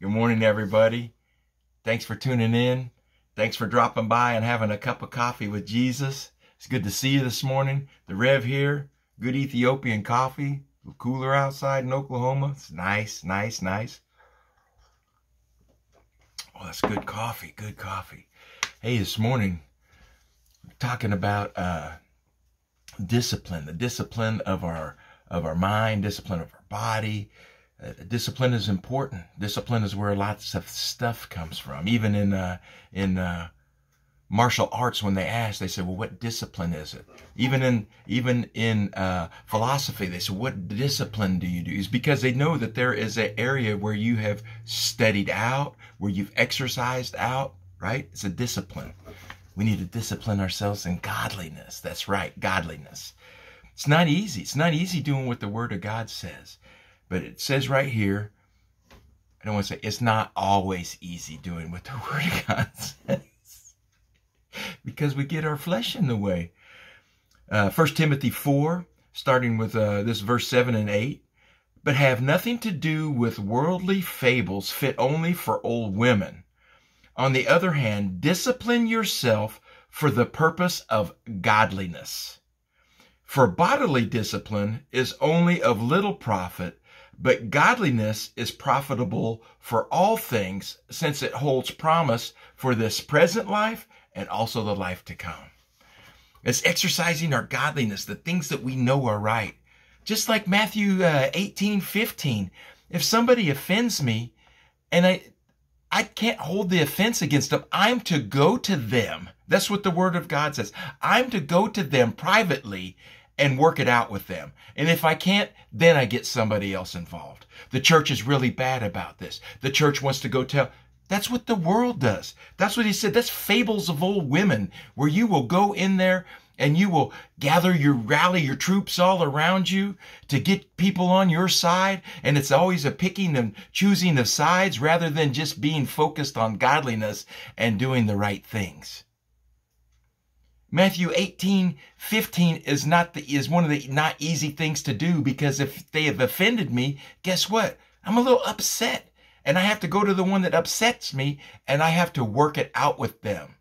Good morning, everybody. Thanks for tuning in. Thanks for dropping by and having a cup of coffee with Jesus. It's good to see you this morning. The Rev here. Good Ethiopian coffee. Cooler outside in Oklahoma. It's nice, nice, nice. Oh, that's good coffee. Good coffee. Hey, this morning, talking about uh, discipline, the discipline of our of our mind, discipline of our body, uh, discipline is important. Discipline is where lots of stuff comes from. Even in uh, in uh, martial arts, when they ask, they say, "Well, what discipline is it?" Even in even in uh, philosophy, they say, "What discipline do you do?" Is because they know that there is an area where you have studied out, where you've exercised out. Right? It's a discipline. We need to discipline ourselves in godliness. That's right, godliness. It's not easy. It's not easy doing what the Word of God says. But it says right here, I don't want to say it's not always easy doing what the Word of God says because we get our flesh in the way. Uh, 1 Timothy 4, starting with uh, this verse 7 and 8. But have nothing to do with worldly fables fit only for old women. On the other hand, discipline yourself for the purpose of godliness. For bodily discipline is only of little profit but godliness is profitable for all things, since it holds promise for this present life and also the life to come. It's exercising our godliness, the things that we know are right. Just like Matthew uh, 18, 15. If somebody offends me and I, I can't hold the offense against them, I'm to go to them. That's what the word of God says. I'm to go to them privately and work it out with them. And if I can't, then I get somebody else involved. The church is really bad about this. The church wants to go tell. That's what the world does. That's what he said. That's fables of old women, where you will go in there and you will gather your rally your troops all around you to get people on your side and it's always a picking and choosing of sides rather than just being focused on godliness and doing the right things Matthew 18, 15 is not the, is one of the not easy things to do because if they have offended me, guess what? I'm a little upset and I have to go to the one that upsets me and I have to work it out with them.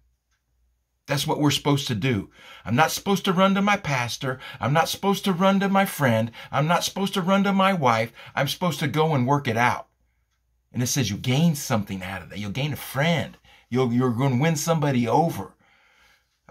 That's what we're supposed to do. I'm not supposed to run to my pastor. I'm not supposed to run to my friend. I'm not supposed to run to my wife. I'm supposed to go and work it out. And it says you gain something out of that. You'll gain a friend. You'll, you're going to win somebody over.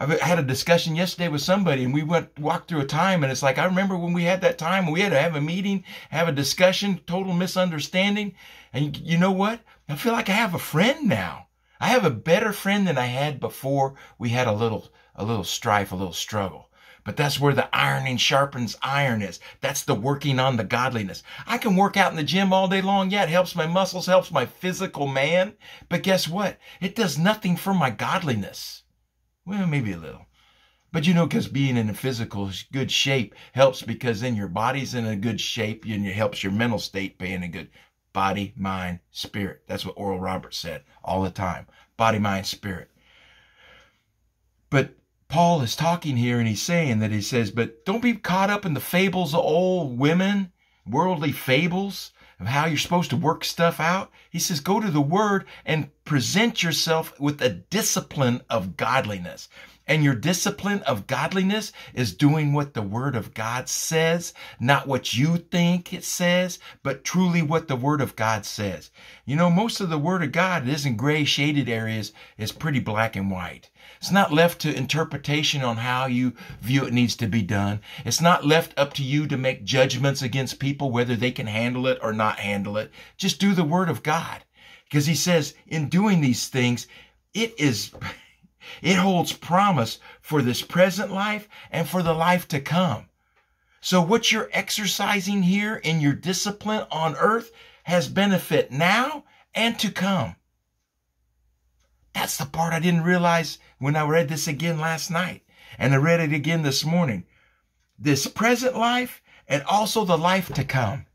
I had a discussion yesterday with somebody and we went walked through a time and it's like I remember when we had that time and we had to have a meeting, have a discussion, total misunderstanding. And you know what? I feel like I have a friend now. I have a better friend than I had before we had a little a little strife, a little struggle. But that's where the ironing sharpens iron is. That's the working on the godliness. I can work out in the gym all day long. Yeah, it helps my muscles, helps my physical man. But guess what? It does nothing for my godliness. Well, maybe a little. But you know, because being in a physical good shape helps because then your body's in a good shape and it helps your mental state be in a good body, mind, spirit. That's what Oral Roberts said all the time. Body, mind, spirit. But Paul is talking here and he's saying that he says, but don't be caught up in the fables of old women, worldly fables of how you're supposed to work stuff out. He says, go to the word and present yourself with a discipline of godliness. And your discipline of godliness is doing what the word of God says, not what you think it says, but truly what the word of God says. You know, most of the word of God is in gray shaded areas, it's pretty black and white. It's not left to interpretation on how you view it needs to be done. It's not left up to you to make judgments against people, whether they can handle it or not handle it. Just do the word of God. Because he says in doing these things, it is, it holds promise for this present life and for the life to come. So what you're exercising here in your discipline on earth has benefit now and to come. That's the part I didn't realize when I read this again last night. And I read it again this morning. This present life and also the life to come.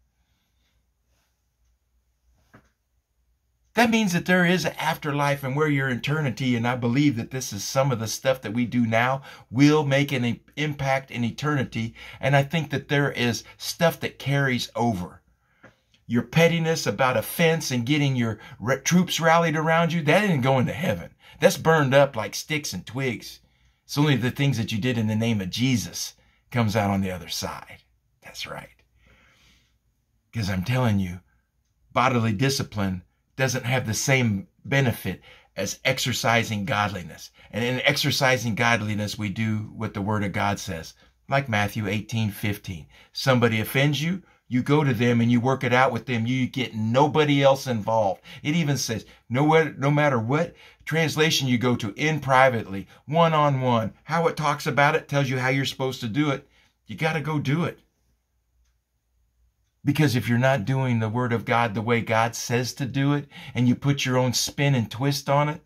That means that there is an afterlife and where your eternity, and I believe that this is some of the stuff that we do now will make an impact in eternity. And I think that there is stuff that carries over. your pettiness about offense and getting your troops rallied around you, that isn't going to heaven. That's burned up like sticks and twigs. It's only the things that you did in the name of Jesus comes out on the other side. That's right. Because I'm telling you, bodily discipline doesn't have the same benefit as exercising godliness. And in exercising godliness, we do what the Word of God says, like Matthew 18 15. Somebody offends you, you go to them and you work it out with them. You get nobody else involved. It even says, no, no matter what translation you go to, in privately, one on one, how it talks about it tells you how you're supposed to do it. You got to go do it. Because if you're not doing the word of God the way God says to do it, and you put your own spin and twist on it,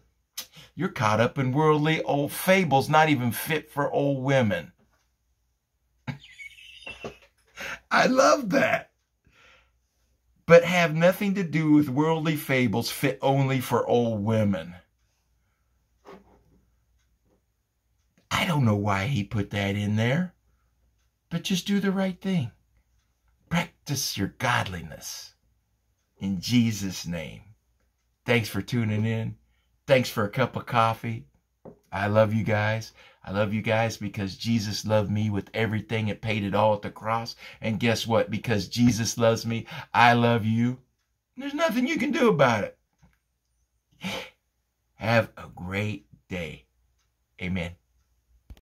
you're caught up in worldly old fables, not even fit for old women. I love that. But have nothing to do with worldly fables fit only for old women. I don't know why he put that in there, but just do the right thing. Practice your godliness in Jesus' name. Thanks for tuning in. Thanks for a cup of coffee. I love you guys. I love you guys because Jesus loved me with everything and paid it all at the cross. And guess what? Because Jesus loves me, I love you. There's nothing you can do about it. Have a great day. Amen.